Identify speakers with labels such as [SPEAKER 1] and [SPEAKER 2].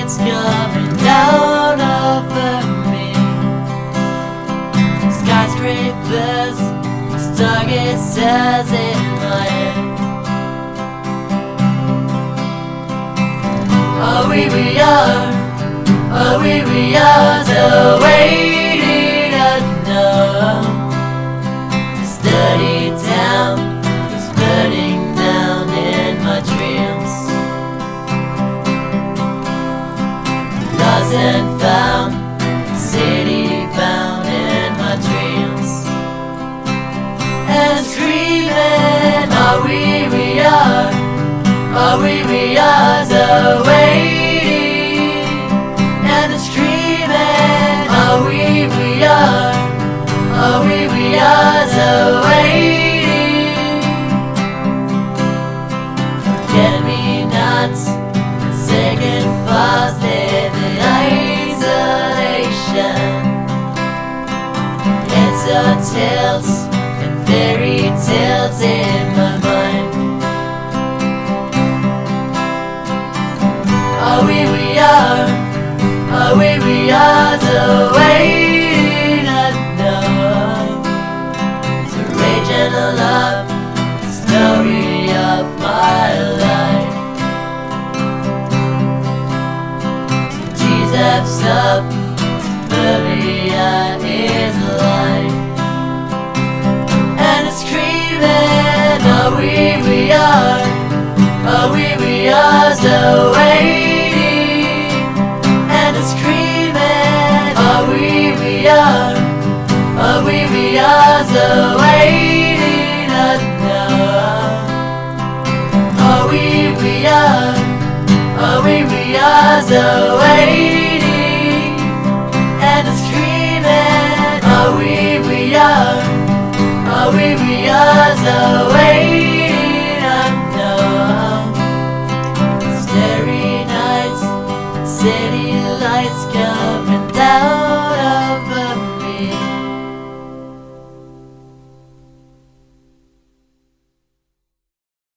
[SPEAKER 1] lights coming down over me. Skyscrapers, stargazers in my head. Oh, we, we are, oh, we, we are. Lost and found, city bound in my dreams. And screaming, oh, we, we are, oh, we, we are so waiting. And screaming, oh, we, we are, oh, we, we are so waiting. Get me not It's tales and fairy tales in my mind. Oh, we, we are, oh, we, we are the waiting unknown. It's a rage and a we we are, oh we we are so waiting and it's screaming. Oh we we are, oh we we are so waiting and now. Oh we we are, oh we we are so waiting and it's screaming. Oh we we are, oh we we are so. City lights come